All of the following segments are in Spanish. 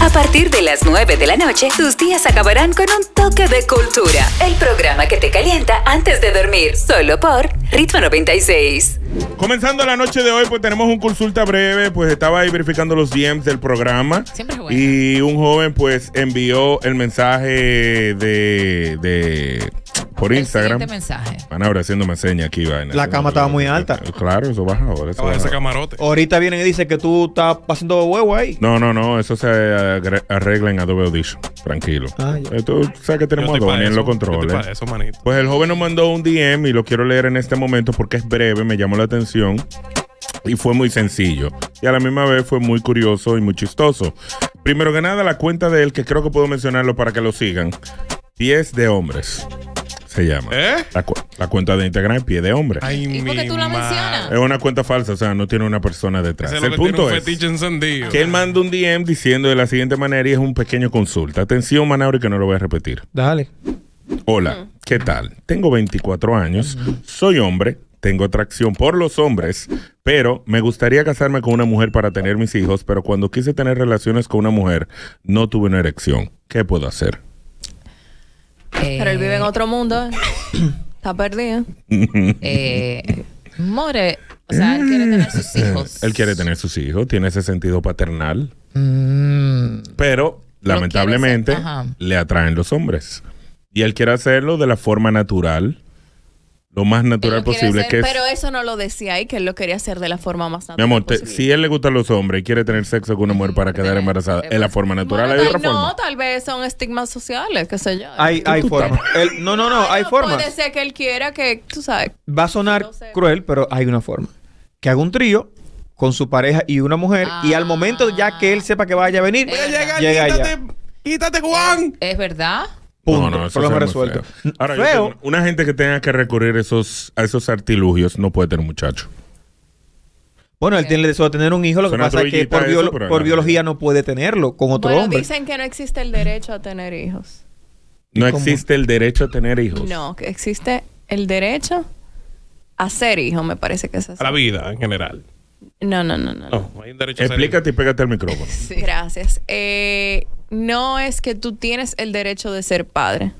A partir de las 9 de la noche, tus días acabarán con un toque de cultura. El programa que te calienta antes de dormir, solo por Ritmo 96. Comenzando la noche de hoy, pues tenemos un consulta breve, pues estaba ahí verificando los DMs del programa. Siempre es bueno. Y un joven pues envió el mensaje de, de por Instagram. Mensaje. Van ahora haciéndome seña aquí, vaina. La cama estaba muy alta. Claro, eso baja ahora. eso baja. ese camarote. Ahorita vienen y dicen que tú estás pasando huevo ahí. No, no, no, eso se arregla en Adobe Audition. Tranquilo. Ah. Eh, Tú sabes que tenemos Adobe en eso, los controles. eso, manito. Pues el joven nos mandó un DM y lo quiero leer en este momento porque es breve, me llamó la atención y fue muy sencillo. Y a la misma vez fue muy curioso y muy chistoso. Primero que nada, la cuenta de él, que creo que puedo mencionarlo para que lo sigan. Pies de hombres. Se llama. ¿Eh? La, cu- la cuenta de Instagram, pie de hombres. Ay, ¿Y por qué tú la mencionas? Es una cuenta falsa, o sea, no tiene una persona detrás. Es el punto un es que él manda un DM diciendo de la siguiente manera y es un pequeño consulta. Atención, Manauri, que no lo voy a repetir. Dale. Hola, ¿qué tal? Tengo 24 años, soy hombre, tengo atracción por los hombres, pero me gustaría casarme con una mujer para tener mis hijos, pero cuando quise tener relaciones con una mujer, no tuve una erección. ¿Qué puedo hacer? Pero él vive en otro mundo. ¿eh? Está perdido. Eh, more, o sea, él quiere tener sus hijos. Él quiere tener sus hijos, tiene ese sentido paternal, Mm, pero lamentablemente quiere ser- ajá. le atraen los hombres. Y él quiere hacerlo de la forma natural, lo más natural posible, hacer, que es... Pero eso no lo decía ahí, que él lo quería hacer de la forma más natural. Mi amor, te- posible. si él le gustan los hombres y quiere tener sexo con una mujer para quedar embarazada, es la forma natural, Bueno, hay otra no, forma. tal vez son estigmas sociales, qué sé yo. Hay, hay forma. No, no, no, hay Bueno, formas. Puede ser que él quiera que, tú sabes. Va a sonar No sé. cruel, pero hay una forma. Que haga un trío con su pareja y una mujer y al momento ya que él sepa que vaya a venir, Voy a Llega, llega quítate, ya. quítate, Juan. ¿Es verdad? Punto. No, no, eso problema resuelto. feo. Ahora, yo Feo. tengo- una gente que tenga que recurrir esos, a esos artilugios no puede tener muchacho. Bueno, él tiene el deseo de tener un hijo, lo que Suena pasa es que por, eso, biolo- pero por no. biología no puede tenerlo con otro bueno, hombre. dicen que no existe el derecho a tener hijos. No cómo? existe el derecho a tener hijos. No, que existe el derecho a ser hijo, me parece que es así. A la vida en general. No, no, no, no. no. No, hay un derecho a ser- Explícate y pégate al micrófono. Gracias. Eh, no es que tú tienes el derecho de ser padre,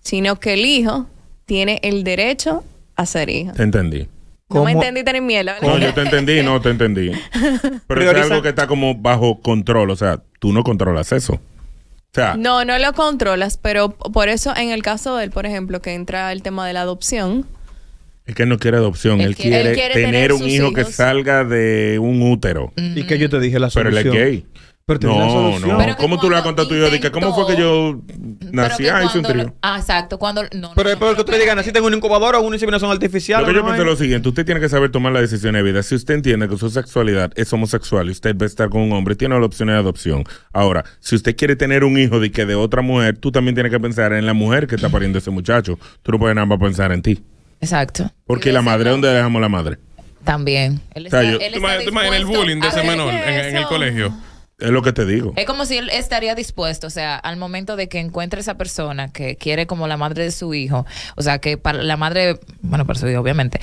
sino que el hijo tiene el derecho a ser hijo. Te entendí. No me ¿Cómo? entendiste ni mierda. No, yo te entendí, no te entendí. Pero es algo que está como bajo control, o sea, tú no controlas eso. O sea, No, no lo controlas, pero por eso en el caso de él, por ejemplo, que entra el tema de la adopción, es que él no quiere adopción, Él él, quiere- quiere, él quiere tener, tener un hijo que salga de un útero. Y que yo te dije la Pero él solución. es gay. Pero la No, solución. no. Pero ¿Cómo tú le vas a contar a tu que, ¿Cómo fue que yo nací? Ah, hice un trío. Ah, exacto. Cuando, no, no, Pero es peor que le digas, naciste en una incubadora o una inseminación artificial. Lo que ¿no? yo pienso es lo siguiente, usted tiene que saber tomar la decisión de vida. Si usted entiende que su sexualidad es homosexual y usted va a estar con un hombre, tiene la opción de adopción. Ahora, si usted quiere tener un hijo de que de otra mujer, tú también tienes que pensar en la mujer que está pariendo ese muchacho. Tú no puedes nada más pensar en ti. Exacto. Porque la madre. ¿dónde dejamos la madre? También. Él O sea, está, yo- él ¿Tú está imaginas- tú imaginas el bullying de ese menor en, en el colegio? Es lo que te digo. Es como si él estaría dispuesto, o sea, al momento de que encuentre esa persona que quiere como la madre de su hijo, o sea, que para la madre, bueno, para su hijo, obviamente,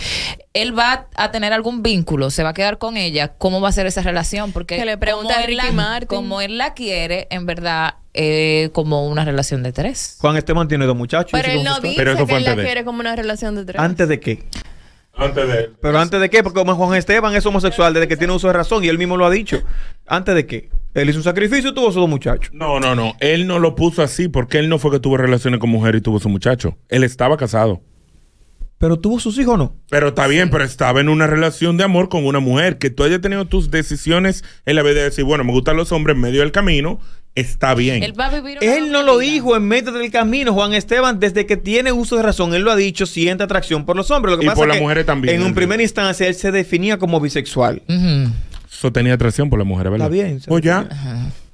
él va a tener algún vínculo, se va a quedar con ella, ¿cómo va a ser esa relación? Porque Que le pregunte como a él Ricky la- Martin. Como él la quiere, en verdad, eh, como una relación de tres. Juan Esteban tiene dos muchachos. y pero él no dice Pero eso que él la antes de- quiere como una relación de tres. ¿Antes de qué? Antes de Pero antes de qué, porque como Juan Esteban es homosexual desde que tiene uso de razón y él mismo lo ha dicho. ¿Antes de qué? Él hizo un sacrificio y tuvo sus dos muchachos. No, no, no. Él no lo puso así porque él no fue que tuvo relaciones con mujer y tuvo su muchacho. Él estaba casado. Pero tuvo sus hijos o no. Pero está bien, pero estaba en una relación de amor con una mujer. Que tú hayas tenido tus decisiones en la vida de decir, bueno, me gustan los hombres en medio del camino, está bien. Él va a vivir Él no lo dijo en medio del camino, Juan Esteban, desde que tiene uso de razón. Él lo ha dicho, siente atracción por los hombres. Lo que Y pasa por las mujeres también, En un primera dijo. instancia, él se definía como bisexual. Eso tenía atracción por las mujeres, ¿verdad? Está bien, se Pues ya.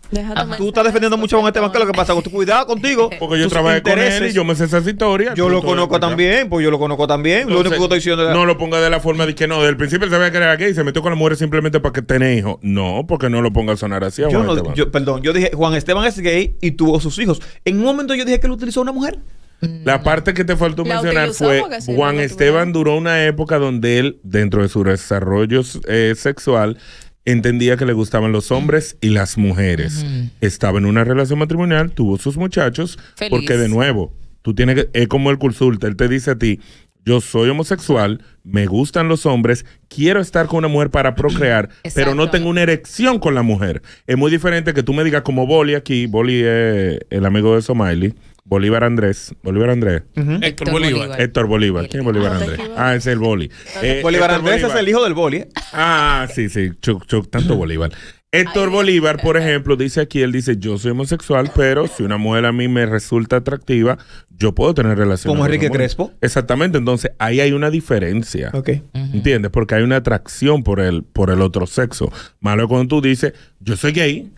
Tu Tú estás defendiendo mucho a Juan Esteban. ¿Qué es lo que pasa? Tú cuidado contigo. Porque yo trabajé con él y yo me sé esas historias. Yo lo conozco vista. también, pues yo lo conozco también. lo único que estoy diciendo es... No lo ponga de la forma de que no. Desde el principio él sabía que era gay y se metió con las mujeres simplemente para que tenga hijos. No, porque no lo ponga a sonar así. a Yo no, perdón, yo dije, Juan Esteban es gay y tuvo sus hijos. En un momento yo dije que él utilizó a una mujer. La parte que te faltó La mencionar fue Juan Esteban duró una época donde él, dentro de su desarrollo eh, sexual, entendía que le gustaban los hombres y las mujeres. Estaba en una relación matrimonial, tuvo sus muchachos, Feliz. porque de nuevo, tú tienes que, es como el consulta, él te dice a ti, yo soy homosexual, me gustan los hombres, quiero estar con una mujer para procrear, pero no tengo una erección con la mujer. Es muy diferente que tú me digas como Boli aquí, Boli es el amigo de Somaili, Bolívar Andrés, Bolívar Andrés. Héctor Héctor Bolívar. Bolívar. Héctor Bolívar. ¿Quién es Bolívar Ah, Andrés? Ah, es el Boli. Eh, Bolívar Héctor Andrés es Bolívar. el hijo del boli. ¿eh? Ah, sí, sí, Chuck, Chuck, tanto Bolívar. Héctor Bolívar, por ejemplo, dice aquí, él dice, yo soy homosexual, pero si una mujer a mí me resulta atractiva, yo puedo tener relaciones. Como Enrique. Crespo. Exactamente, entonces ahí hay una diferencia. Ok. ¿Entiendes? Porque hay una atracción por el, por el otro sexo. Malo es cuando tú dices, yo soy gay,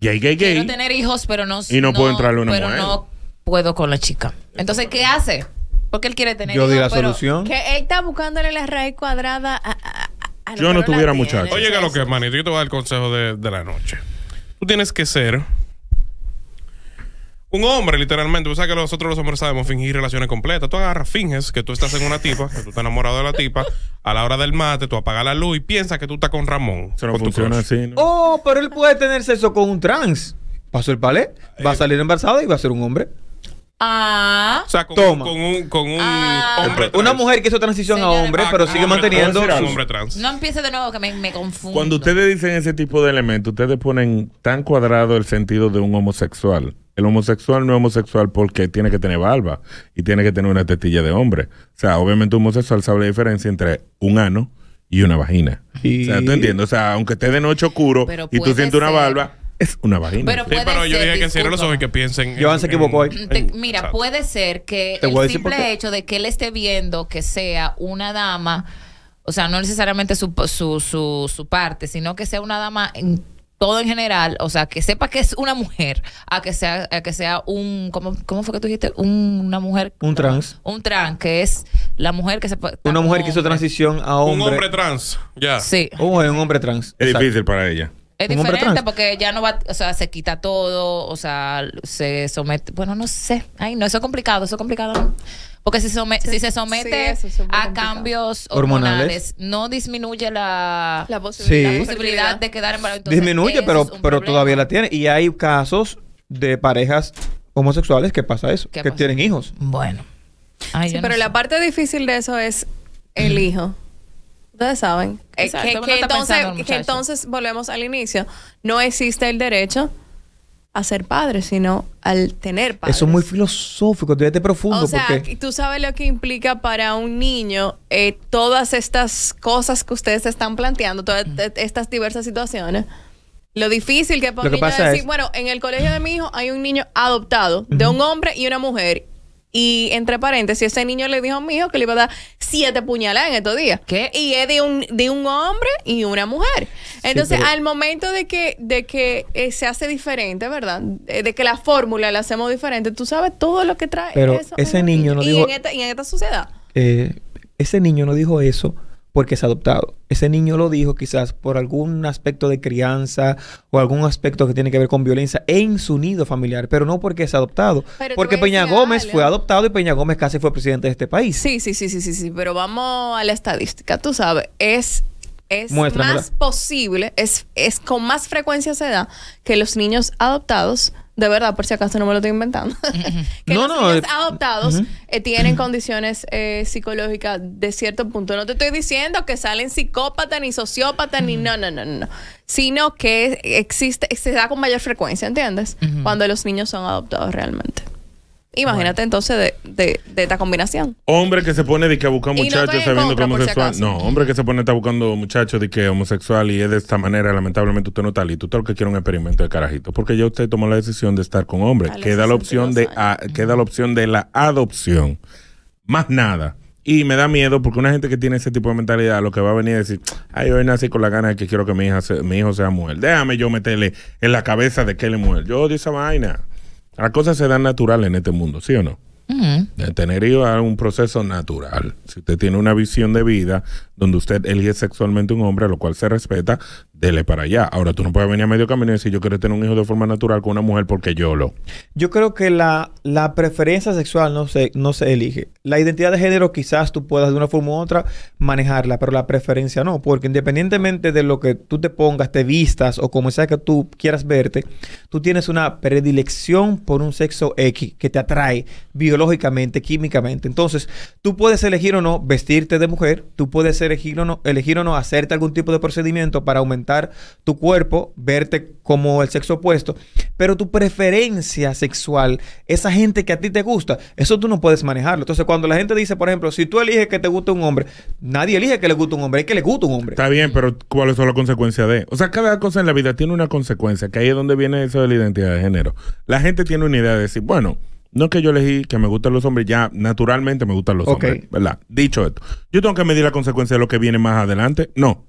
gay, gay, Quiero gay. tener hijos, pero no Y no puedo entrarle a una pero mujer. no puedo con la chica. Entonces, ¿qué hace? Porque él quiere tener Yo di la pero- solución. Que él está buscándole la raíz cuadrada a, a- a Yo no tuviera tiene. muchacho. Oye, que lo que, manito, yo te voy a dar el consejo de, de la noche. Tú tienes que ser un hombre, literalmente. Tú sabes que nosotros los hombres sabemos fingir relaciones completas. Tú agarras, finges que tú estás en una tipa, que tú estás enamorado de la tipa. A la hora del mate, tú apagas la luz y piensas que tú estás con Ramón. Eso no funciona así, ¿no? Oh, pero él puede tener sexo con un trans. Pasó el palé, va a salir embarazada y va a ser un hombre. Ah, O sea, con, Toma. con un, con un Ah. hombre trans. Una mujer que hizo transición a hombre, Ah, pero sigue hombre manteniendo. trans, un hombre trans. no empiece de nuevo que me, me confundo. Cuando ustedes dicen ese tipo de elementos, ustedes ponen tan cuadrado el sentido de un homosexual. El homosexual no es homosexual porque tiene que tener barba y tiene que tener una tetilla de hombre. O sea, obviamente un homosexual sabe la diferencia entre un ano y una vagina. Y- O sea, ¿tú entiendes? O sea, aunque esté de noche oscuro y tú sientes una barba, es una vagina. Pero Sí, puede pero yo ser, dije que cierren los ojos y que piensen. Joan se equivocó hoy. Te- mira, Exacto. puede ser que Te voy a el decir por simple qué. hecho de que él esté viendo que sea una dama, o sea, no necesariamente su, su, su, su parte, sino que sea una dama en todo en general, o sea, que sepa que es una mujer, a que sea, a que sea un, ¿cómo, cómo fue que tú dijiste? Un- una mujer. Un trans. Un trans, que es la mujer que se puede- Una mujer que hizo hombre. transición a Un hombre. hombre trans. Ya. Sí. Es un hombre trans. es Exacto. difícil para ella. Es un diferente trans. porque ya no va, o sea, se quita todo, o sea, se somete, bueno, no sé, ay, no, eso es complicado, eso es complicado, ¿no? Porque si, some- si se somete es a complicado. cambios Hormonales. hormonales, no disminuye la, La posibilidad. Sí. la posibilidad de quedar embarazada. Disminuye, pero, pero problema. todavía la tiene. Y hay casos de parejas homosexuales que pasa eso, ¿Qué que pasa? tienen hijos. Bueno. Ay, Sí, yo no pero sé. la parte difícil de eso es el hijo. Ustedes saben. Eh, que, entonces, en que volvemos al inicio. No existe el derecho a ser padre, sino al tener padres. Eso es muy filosófico, desde profundo. O sea, porque que tú sabes lo que implica para un niño eh, todas estas cosas que ustedes están planteando, todas te- estas diversas situaciones. Lo difícil que para un niño decir, es- bueno, en el colegio de mi hijo hay un niño adoptado de un hombre y una mujer. Y entre paréntesis, ese niño le dijo a mi hijo que le iba a dar siete puñaladas en estos días. ¿Qué? Y es de un, de un hombre y una mujer. Entonces, pero- al momento de que, de que eh, se hace diferente, ¿verdad? Eh, De que la fórmula la hacemos diferente, tú sabes todo lo que trae Pero eso ese niño no y dijo- En esta, y en esta sociedad. eh, ese niño no dijo eso porque es adoptado. Ese niño lo dijo quizás por algún aspecto de crianza o algún aspecto que tiene que ver con violencia en su nido familiar, pero no porque es adoptado. Pero porque Peña Gómez fue adoptado y Peña Gómez casi fue presidente de este país. Sí, sí, sí, sí, sí, sí. Pero vamos a la estadística. Tú sabes, es, es Muéstramela. más posible, es, es con más frecuencia se da que los niños adoptados, de verdad, por si acaso no me lo estoy inventando, que No, los no, niños eh, adoptados eh, tienen condiciones eh, psicológicas de cierto punto. No te estoy diciendo que salen psicópatas ni sociópatas ni no, no, no, no, no. Sino que existe, se da con mayor frecuencia, ¿entiendes? Cuando los niños son adoptados realmente. Imagínate entonces de, de, de esta combinación. Hombre que se pone de que a buscar no muchachos en sabiendo que contra, si homosexual. no, hombre que se pone a estar buscando muchachos de que homosexual y es de esta manera, lamentablemente usted no está listo. Usted lo que quiere un experimento de carajito. Porque ya usted tomó la decisión de estar con hombre. Queda la opción de 62 a- queda la opción de la adopción. Más nada. Y me da miedo porque una gente que tiene ese tipo de mentalidad lo que va a venir a decir, ay, hoy nací con la gana de que quiero que mi, hija se- mi hijo sea mujer. Déjame yo meterle en la cabeza de que él es mujer. Yo odio esa vaina. Las cosas se dan naturales en este mundo, ¿sí o no? De tener hijos es un proceso natural. Si usted tiene una visión de vida donde usted elige sexualmente un hombre, a lo cual se respeta, dele para allá. Ahora, tú no puedes venir a medio camino y decir yo quiero tener un hijo de forma natural con una mujer porque yo lo. Yo creo que la, la preferencia sexual no se, no se elige. La identidad de género quizás tú puedas de una forma u otra manejarla, pero la preferencia no, porque independientemente de lo que tú te pongas, te vistas o como sea que tú quieras verte, tú tienes una predilección por un sexo X que te atrae biológicamente, químicamente. Entonces, tú puedes elegir o no vestirte de mujer, tú puedes elegir o no, elegir o no hacerte algún tipo de procedimiento para aumentar tu cuerpo, verte como el sexo opuesto, pero tu preferencia sexual, esa gente que a ti te gusta, eso tú no puedes manejarlo. Entonces, cuando la gente dice, por ejemplo, si tú eliges que te guste un hombre, nadie elige que le guste un hombre, es que le gusta un hombre. Está bien, pero ¿cuáles son las consecuencias de? O sea, cada cosa en la vida tiene una consecuencia, que ahí es donde viene eso de la identidad de género. La gente tiene una idea de decir, bueno, no es que yo elegí que me gustan los hombres, ya naturalmente me gustan los hombres, ¿verdad? Dicho esto, yo tengo que medir la consecuencia de lo que viene más adelante. No.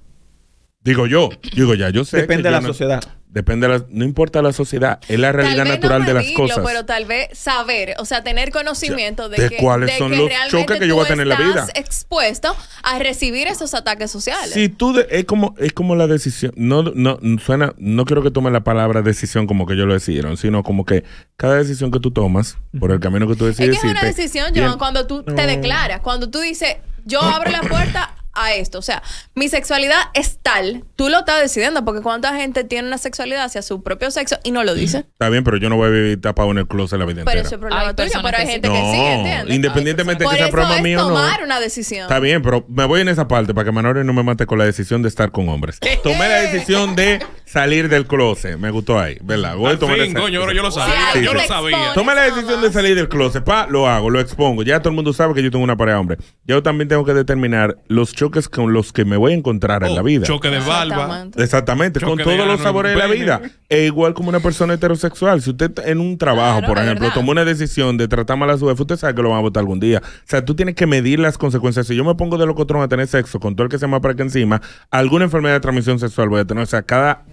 Digo yo, digo ya, yo sé. Depende que de la yo no- sociedad. Depende de la, no importa la sociedad, es la realidad natural no de las cosas. Pero tal vez saber, o sea, tener conocimiento de, de que, cuáles de son que los realmente choques que yo voy a tener en la vida. estás expuesto a recibir esos ataques sociales. Si tú de- es como es como la decisión, no no suena, no quiero que tomes la palabra decisión como que ellos lo decidieron, sino como que cada decisión que tú tomas por el camino que tú es decides que es una decisión, Joan, cuando tú No. te declaras, cuando tú dices, yo abro la puerta a esto. O sea, mi sexualidad es tal, tú lo estás decidiendo, porque cuánta gente tiene una sexualidad hacia su propio sexo y no lo dice. Está bien, pero yo no voy a vivir tapado en el closet la vida Pero entera. eso es problema Hay tuyo, pero hay que gente sí. que sí, ¿entiendes? independientemente Por que sea problema es mío o no. tomar una decisión. Está bien, pero me voy en esa parte para que Manolo no me mate con la decisión de estar con hombres. Tomé la decisión de salir del closet. Me gustó ahí, ¿verdad? Voy a tomar fin, esa- coño, yo lo sabía. Sí, yo lo sabía. Toma la decisión de salir del closet, pa, lo hago, lo expongo. Ya todo el mundo sabe que yo tengo una pareja hombre. Yo también tengo que determinar los choques con los que me voy a encontrar en Oh, la vida. Choque de barba. Exactamente. Choque con de todos ano los en sabores de la pene. vida. E igual como una persona heterosexual. Si usted en un trabajo, Claro, por es ejemplo, verdad. tomó una decisión de tratar mal a su jefe, usted sabe que lo van a votar algún día. O sea, tú tienes que medir las consecuencias. Si yo me pongo de locotrón a tener sexo con todo el que se me para acá encima, alguna enfermedad de transmisión sexual voy a tener. O sea, cada,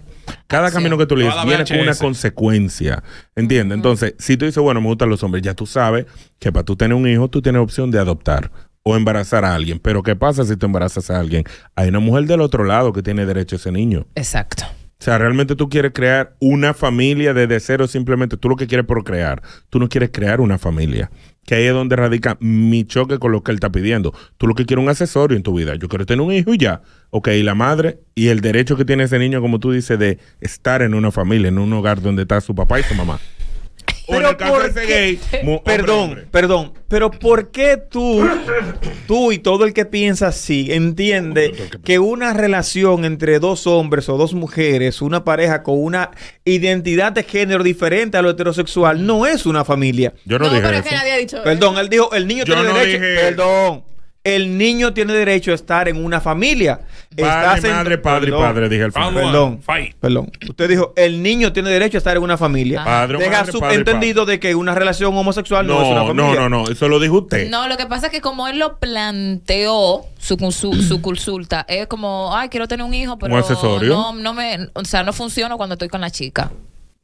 cada Acción. camino que tú le viene con una consecuencia. ¿Entiendes? Entonces, si tú dices, bueno, me gustan los hombres, ya tú sabes que para tú tener un hijo, tú tienes opción de adoptar o embarazar a alguien. Pero ¿qué pasa si tú embarazas a alguien? Hay una mujer del otro lado que tiene derecho a ese niño. Exacto. O sea, realmente tú quieres crear una familia desde cero, simplemente tú lo que quieres procrear. Tú no quieres crear una familia. Que ahí es donde radica mi choque con lo que él está pidiendo. Tú lo que quieres es un accesorio en tu vida. Yo quiero tener un hijo y ya. Ok, y la madre y el derecho que tiene ese niño, como tú dices, de estar en una familia, en un hogar donde está su papá y su mamá. En Pero el caso ¿por de ese qué? gay, mu- hombre, Perdón, hombre. perdón, pero ¿por qué tú, tú y todo el que piensa así entiende que una relación entre dos hombres o dos mujeres, una pareja con una identidad de género diferente a lo heterosexual, no es una familia? Yo no, No, dije pero es eso. que nadie ha dicho eso. Perdón, él dijo, el niño Yo tiene no derecho. dije- Perdón. El niño tiene derecho a estar en una familia. Padre, Estás en- madre, padre Perdón. padre, dije al final. Perdón, perdón. Usted dijo, el niño tiene derecho a estar en una familia. Padre, Deja madre, padre, subentendido de que una relación homosexual no, es una familia. no, no, no, eso lo dijo usted. No, lo que pasa es que como él lo planteó, su, consu- su consulta, es como, ay, quiero tener un hijo, pero Un accesorio. no, no me, o sea, no funciona cuando estoy con la chica.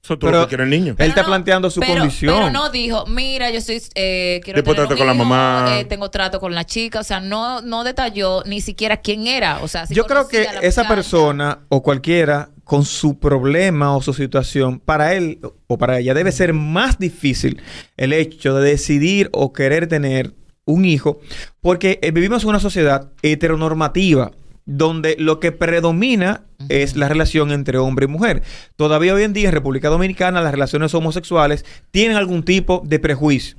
Eso tú Pero- lo que quiere el niño. Él está no- planteando su pero- condición. Pero no dijo, mira, yo estoy, eh, quiero Después tener trato un con la hijo, mamá. eh, tengo trato con la chica, o sea, no, no detalló ni siquiera quién era, o sea, si Yo creo que la esa muchacha. persona o cualquiera con su problema o su situación, para él o para ella debe ser más difícil el hecho de decidir o querer tener un hijo, porque eh, vivimos en una sociedad heteronormativa donde lo que predomina es la relación entre hombre y mujer. Todavía hoy en día en República Dominicana las relaciones homosexuales tienen algún tipo de prejuicio.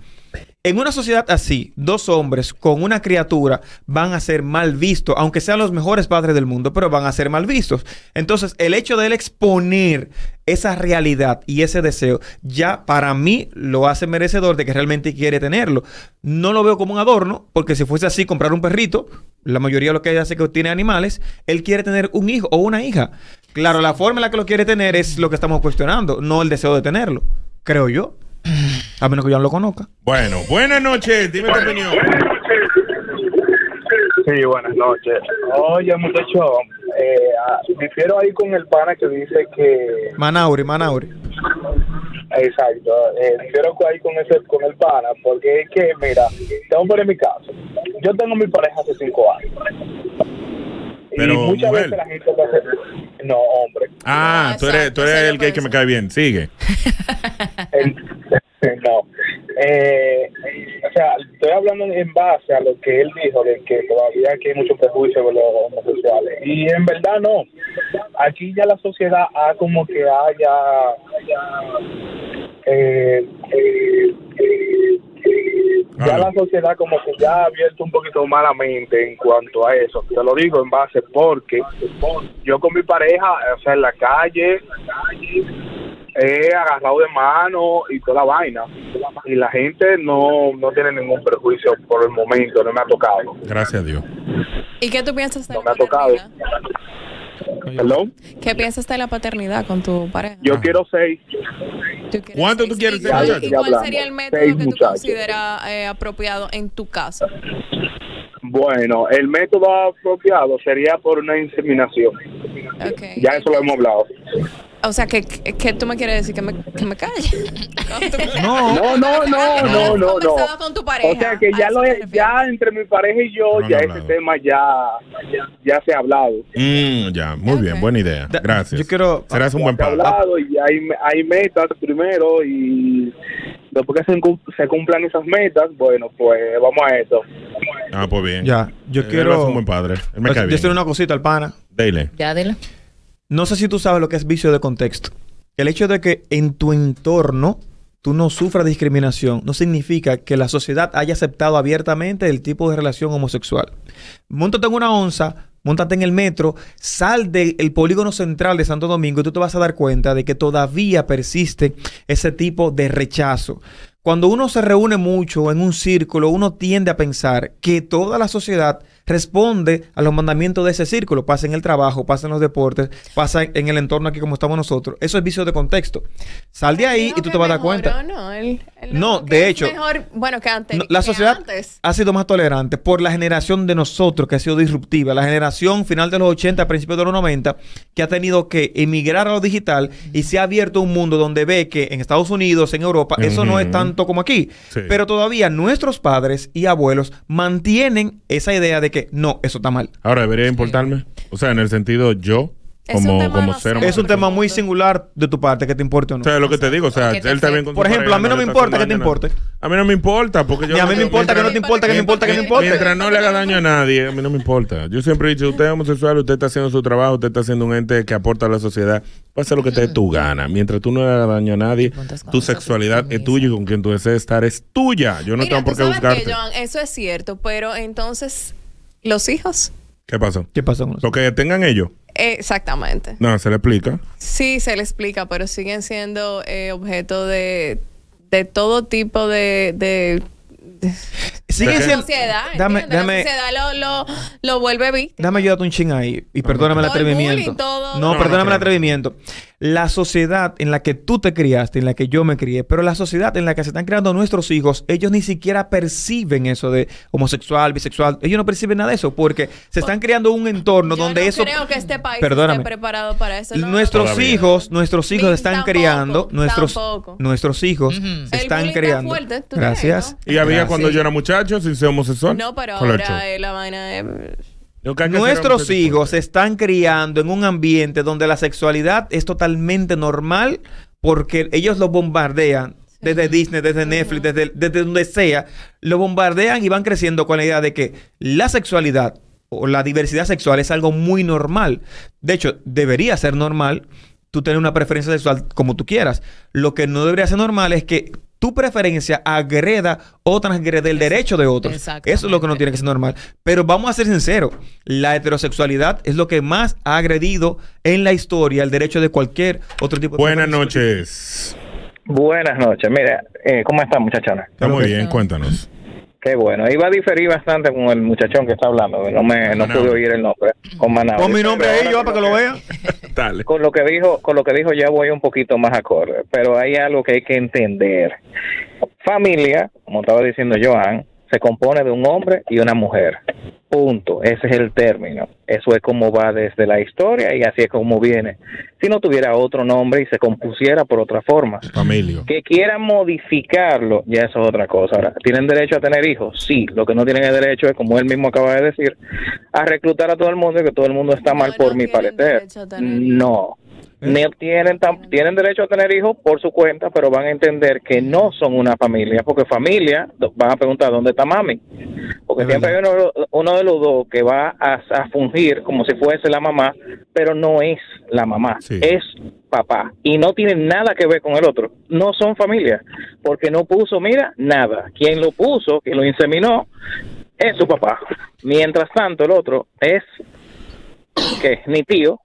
En una sociedad así, dos hombres con una criatura van a ser mal vistos, aunque sean los mejores padres del mundo, pero van a ser mal vistos. Entonces, el hecho de él exponer esa realidad y ese deseo, ya para mí lo hace merecedor de que realmente quiere tenerlo. No lo veo como un adorno, porque si fuese así, comprar un perrito, la mayoría de lo que hace que tiene animales, él quiere tener un hijo o una hija. Claro, la forma en la que lo quiere tener es lo que estamos cuestionando, no el deseo de tenerlo, creo yo. A menos que yo no lo conozca. Bueno, buenas noches, dime tu opinión. Sí, buenas noches. Oye, muchacho, eh, ah, difiero ahí con el pana que dice que Manauri, Manauri. exacto. Eh, ahí con ese, con el pana, porque es que, mira, te voy a poner mi caso. Yo tengo mi pareja hace cinco años. Pero, y muchas mujer. veces la gente te hace- No, hombre. Ah, Ah, tú eres, tú eres el que, me cae bien. Sigue. El-. Eh, o sea, estoy hablando en base a lo que él dijo, de que todavía aquí hay mucho prejuicio con los homosexuales. Y en verdad no. Aquí ya la sociedad ha como que haya... eh, eh, ya la sociedad como que ya ha abierto un poquito más la mente en cuanto a eso. Te lo digo en base porque yo con mi pareja, o sea, en la calle, he agarrado de mano y toda la vaina. Y la gente no, no tiene ningún perjuicio por el momento, no me ha tocado. Gracias a Dios. ¿Y qué tú piensas de No la me ha tocado. paternidad? Perdón, ¿Qué piensas de la paternidad con tu pareja? yo Ajá. quiero seis. ¿Tú quieres ¿Cuánto seis tú quieres? ¿Y cuál sería el método Seis que tú muchachos. consideras eh, apropiado en tu caso? Bueno, el método apropiado sería por una inseminación. Okay. Ya eso lo hemos hablado. O sea, que, que, que tú me quieres decir que me, que me calle. No. No, no, no, no, no, con tu pareja? O sea que ¿A ya lo he, ya entre mi pareja y yo, No ya ese tema ya, ya se ha hablado. Mm, ya, muy bien, buena idea. Gracias. yo quiero- Serás un buen se ha padre. hablado y hay, hay metas primero y después que se, cum- se cumplan esas metas, bueno, pues vamos a eso. Ah, pues bien. Ya, yo Él quiero- es un buen padre. Él me cae Yo bien. estoy una cosita al pana. Dile. Ya, dile. No sé si tú sabes lo que es vicio de contexto. El hecho de que en tu entorno tú no sufras discriminación no significa que la sociedad haya aceptado abiertamente el tipo de relación homosexual. Móntate en una onza, móntate en el metro, sal del el polígono central de Santo Domingo y tú te vas a dar cuenta de que todavía persiste ese tipo de rechazo. Cuando uno se reúne mucho en un círculo, uno tiende a pensar que toda la sociedad responde a los mandamientos de ese círculo. Pasa en el trabajo, pasa en los deportes, pasa en el entorno aquí como estamos nosotros. Eso es vicio de contexto. Sal de ahí y tú te vas a dar cuenta. No, él No, de hecho, Mejor, bueno, que antes. No, la que sociedad antes. ha sido más tolerante por la generación de nosotros que ha sido disruptiva, la generación final de los 80, principios de los 90, que ha tenido que emigrar a lo digital y se ha abierto un mundo donde ve que en Estados Unidos, en Europa, eso no es tanto como aquí. Sí. Pero todavía nuestros padres y abuelos mantienen esa idea de que no, eso está mal. Ahora, ¿debería importarme? O sea, en el sentido yo, como, tema como ser sé. Es un tema muy singular de tu parte, que te importe o no. O sea, lo que te digo, o sea, él está bien con Por ejemplo, a mí no me importa que te haciendo importe. A mí no me importa, porque yo... Ni a mí me importa que no te importa, que me importa, que me importa. Mientras no le haga daño a nadie, a mí no me importa. Yo siempre he dicho, usted es homosexual, usted está haciendo su trabajo, usted está siendo un ente que aporta a la sociedad. Puede hacer lo que te dé tu gana. Mientras tú no le hagas daño a nadie, tu sexualidad es tuya y con quien tú desees estar es tuya. Yo no tengo por qué buscarte. eso es cierto, pero entonces, ¿los hijos? ¿Qué pasó? ¿Qué pasó con eso? Lo que tengan ellos. Exactamente. No, se le explica. Sí, se le explica, pero siguen siendo eh, objeto de, de todo tipo de... de siendo... sociedad, Dame, ¿entiendes? dame, La sociedad lo, lo, lo vuelve víctima. Dame ayudarte un ching ahí. Y perdóname el atrevimiento. todo- No, No, perdóname no, el atrevimiento. La sociedad en la que tú te criaste, en la que yo me crié, pero la sociedad en la que se están creando nuestros hijos, ellos ni siquiera perciben eso de homosexual, bisexual. Ellos no perciben nada de eso porque se están creando un entorno Yo donde no eso. creo que este país Perdóname. esté preparado para eso. no. nuestros Todavía. hijos, nuestros hijos están tampoco, criando, nuestros, tampoco. nuestros hijos se El están fuerte, ¿tú Gracias. crees, Y había Gracias. cuando yo era muchacho sin ser homosexual. No, pero ahora la vaina es... Nuestros hijos se están criando en un ambiente donde la sexualidad es totalmente normal porque ellos lo bombardean desde Disney, desde Netflix, desde, desde donde sea, lo bombardean y van creciendo con la idea de que la sexualidad o la diversidad sexual es algo muy normal. De hecho, debería ser normal tú tener una preferencia sexual como tú quieras. Lo que no debería ser normal es que tu preferencia agreda o transgrede el derecho de otros. Eso es lo que no tiene que ser normal. Pero vamos a ser sinceros, la heterosexualidad es lo que más ha agredido en la historia el derecho de cualquier otro tipo de Buenas noches. Buenas noches. Mira, eh, ¿cómo están, muchachones? Está muy bien, cuéntanos. Qué bueno. Iba a diferir bastante con el muchachón que está hablando. No me no pude oír el nombre. Con Manao. Pon mi nombre ahí, yo, para que lo vean. Dale. Con lo que dijo, con lo que dijo ya voy un poquito más acorde. Pero hay algo que hay que entender. Familia, como estaba diciendo Joan, se compone de un hombre y una mujer. Punto. Ese es el término. Eso es como va desde la historia y así es como viene. Si no tuviera otro nombre y se compusiera por otra forma. Familia. Que quieran modificarlo, ya eso es otra cosa. Ahora, ¿tienen derecho a tener hijos? Sí. Lo que no tienen el derecho es, como él mismo acaba de decir, a reclutar a todo el mundo y que todo el mundo está mal No, por no mi parecer. hijos. No. Ni tienen, tam- tienen derecho a tener hijos por su cuenta, pero van a entender que no son una familia, porque familia, van a preguntar dónde está mami. Porque Es siempre hay uno, uno de los dos que va a, a fungir como si fuese la mamá, pero no es la mamá, Sí. es papá. Y no tiene nada que ver con el otro. No son familia, porque no puso, mira, nada. Quien lo puso, quien lo inseminó, es su papá. Mientras tanto, el otro es, que Ni tío,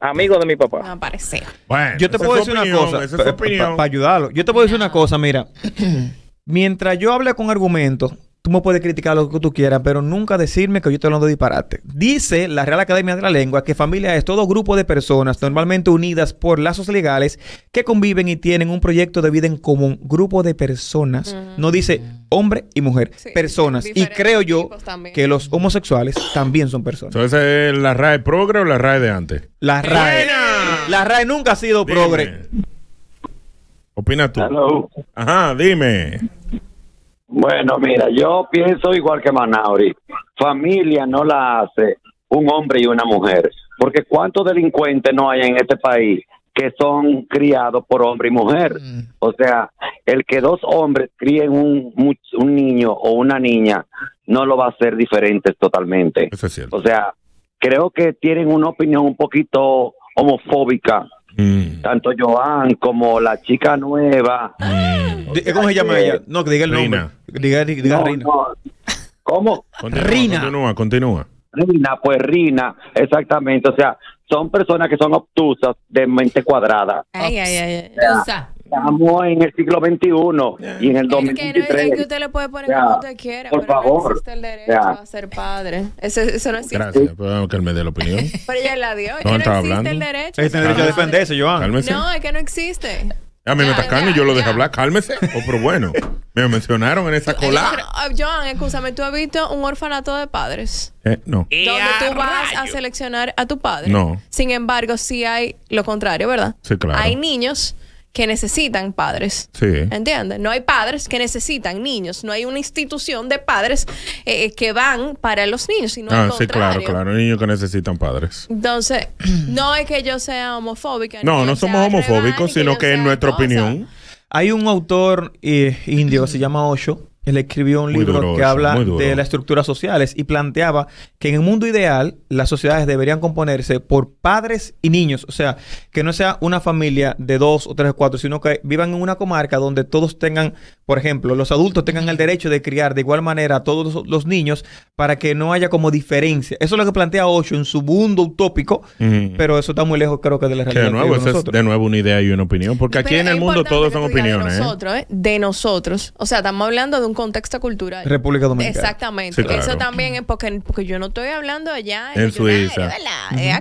amigo de mi papá. Me parece. Bueno, Yo te puedo decir una cosa, esa es su opinión. para ayudarlo. Yo te puedo decir una cosa, mira. Mientras yo hable con argumentos, tú me puedes criticar lo que tú quieras, pero nunca decirme que yo estoy hablando de disparate. Dice la Real Academia de la Lengua que familia es todo grupo de personas normalmente unidas por lazos legales que conviven y tienen un proyecto de vida en común. Grupo de personas. No dice hombre y mujer. Sí, personas. Y creo yo que los homosexuales también son personas. Entonces, ¿es la RAE progre o la RAE de antes? La RAE. La RAE nunca ha sido Dime. progre. Opina tú. Hello. Ajá, dime. Bueno, mira, yo pienso igual que Manauri. Familia no la hace un hombre y una mujer. Porque ¿cuántos delincuentes no hay en este país que son criados por hombre y mujer? O sea, el que dos hombres críen un, mu- un niño o una niña no lo va a hacer diferentes totalmente. Eso es cierto. O sea, creo que tienen una opinión un poquito homofóbica, Mm. tanto Joan como la chica nueva. Mm. ¿Cómo se llama ella? No, que diga el nombre. Diga, diga No, Rina. no. ¿Cómo? Continúa, Rina. Continúa, continúa. Rina, pues Rina, exactamente. O sea, son personas que son obtusas de mente cuadrada. Ay, ay, ay. ay. Usa. Estamos en el siglo XXI y en el Es que, no, 2023. es que usted le puede poner Ya, como usted quiera, por pero favor. no existe el derecho Ya. a ser padre. Eso, eso no existe. Gracias. Pero que él me dé la opinión. Pero ella la dio. Es No, que no existe hablando. el derecho. Ser derecho a padre. defenderse, Joan. Cálmese. No, es que no existe. A mí me Ya, está caño, ya, yo lo dejé ya. hablar. Cálmese. Oh, pero bueno, me mencionaron en esa cola. ah, Joan, escúchame, ¿tú has visto un orfanato de padres? Eh, no. Donde tú vas a seleccionar a tu padre. No. Sin embargo, sí hay lo contrario, ¿verdad? Sí, claro. Hay niños que necesitan padres. Sí. ¿Entiendes? No hay padres que necesitan niños. No hay una institución de padres eh, que van para los niños, sino al Ah, sí, claro, contrario. claro. Niños que necesitan padres. Entonces, no es que yo sea homofóbica. No, no somos homofóbicos, sino que es sea nuestra cosa. opinión. Hay un autor eh, indio que se llama Osho. Él escribió un Muy libro duro, que habla de las estructuras sociales y planteaba que en el mundo ideal las sociedades deberían componerse por padres y niños. O sea, que no sea una familia de dos o tres o cuatro, sino que vivan en una comarca donde todos tengan, por ejemplo, los adultos tengan el derecho de criar de igual manera a todos los, los niños para que no haya como diferencia. Eso es lo que plantea Osho en su mundo utópico, pero eso está muy lejos creo que de la Que realidad. de nuevo, que eso vivimos es nosotros. de nuevo una idea y una opinión. Porque aquí en el mundo todos son opiniones. De ¿eh? nosotros, ¿eh? De nosotros. O sea, estamos hablando de un contexto cultural. República Dominicana. Exactamente. Sí, claro. Eso también es porque, porque yo no estoy hablando allá En Suiza.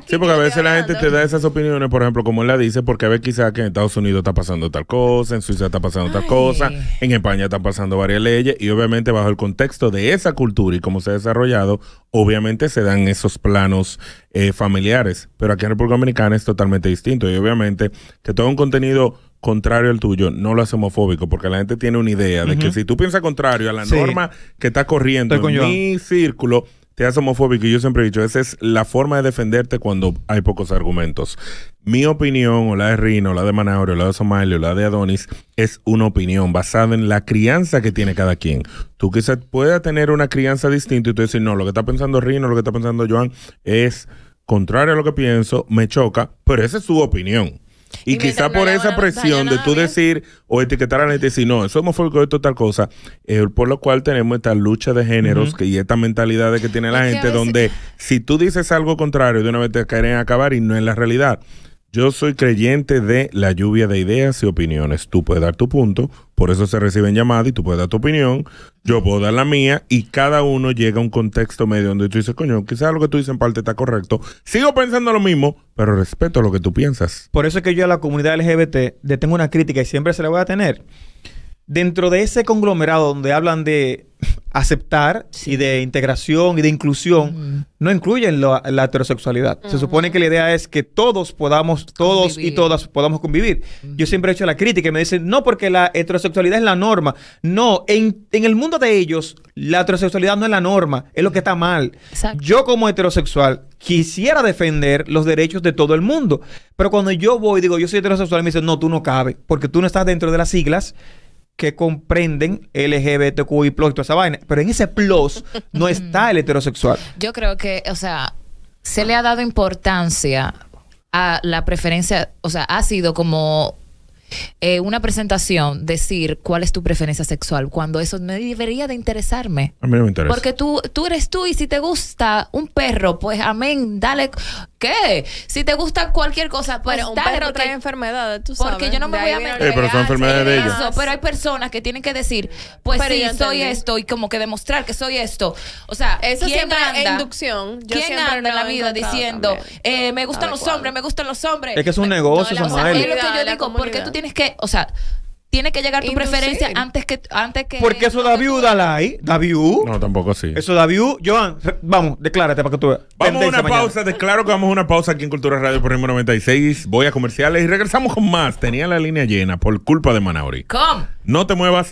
Sí, porque a veces la gente te da esas opiniones, por ejemplo, como él la dice, porque ve quizá que en Estados Unidos está pasando tal cosa, en Suiza está pasando tal cosa, en España están pasando varias leyes, y obviamente bajo el contexto de esa cultura y cómo se ha desarrollado, obviamente se dan esos planos eh, familiares. Pero aquí en República Dominicana es totalmente distinto, y obviamente que todo un contenido contrario al tuyo no lo hace homofóbico, porque la gente tiene una idea de que si tú piensas contrario a la Sí. norma que está corriendo en mi círculo, te hace homofóbico. Y yo siempre he dicho, esa es la forma de defenderte cuando hay pocos argumentos. Mi opinión, o la de Rino, o la de Manaurio, o la de Somalia, o la de Adonis, es una opinión basada en la crianza que tiene cada quien. Tú quizás puedas tener una crianza distinta y tú decir, no, lo que está pensando Rino, lo que está pensando Joan es contrario a lo que pienso, me choca, pero esa es su opinión. Y, Y quizá por esa presión de tú decir o etiquetar a la gente y decir, no, eso es homofóbico, esto tal cosa, eh, por lo cual tenemos esta lucha de géneros que, y esta mentalidad de que tiene la Es gente veces- donde si tú dices algo contrario, de una vez te quieren acabar y no es la realidad. Yo soy creyente de la lluvia de ideas y opiniones. Tú puedes dar tu punto, por eso se reciben llamadas y tú puedes dar tu opinión, yo puedo dar la mía y cada uno llega a un contexto medio donde tú dices, coño, quizás lo que tú dices en parte está correcto. Sigo pensando lo mismo, pero respeto lo que tú piensas. Por eso es que yo a la comunidad LGBT le tengo una crítica y siempre se la voy a tener. Dentro de ese conglomerado donde hablan de aceptar y de integración y de inclusión no incluyen la heterosexualidad. Se supone que la idea es que todos podamos, todos Convivir. y todas podamos convivir. Yo siempre he hecho la crítica y me dicen, no, porque la heterosexualidad es la norma. No, en, en el mundo de ellos, la heterosexualidad no es la norma, es lo que está mal. Exacto. Yo como heterosexual quisiera defender los derechos de todo el mundo, pero cuando yo voy y digo, yo soy heterosexual, me dicen, no, tú no cabes, porque tú no estás dentro de las siglas que comprenden LGBTQ y plus y toda esa vaina. Pero en ese plus no está el heterosexual. Yo creo que, o sea, se le ha dado importancia a la preferencia, o sea, ha sido como eh, una presentación decir cuál es tu preferencia sexual, cuando eso no debería de interesarme. A mí no me interesa. Porque tú, tú eres tú y si te gusta un perro, pues amén, dale. ¿Qué? Si te gusta cualquier cosa, pues Bueno, un perro porque- trae enfermedades, tú sabes. porque yo no me De voy a meter Eh, pero son enfermedades de ellos. eso, pero hay personas que tienen que decir, pues Pero sí, soy esto y como que demostrar que soy esto. O sea, Eso ¿quién siempre es inducción. Yo ¿Quién siempre anda en la vida diciendo, eh, me gustan los Adecuado. hombres, me gustan los hombres? Es que es un Me- negocio, no, Samael. es lo que yo digo, porque tú tienes que, o sea, tiene que llegar tu Inducir. preferencia antes que antes que Porque eso da view, Dalai. Da view. No, tampoco así. Eso da view. Joan, vamos, declárate para que tú veas. Vamos a una mañana. pausa, declaro que vamos a una pausa aquí en Cultura Radio por Ritmo 96. Voy a comerciales y regresamos con más. Tenía la línea llena por culpa de Manauri. ¿Cómo? No te muevas.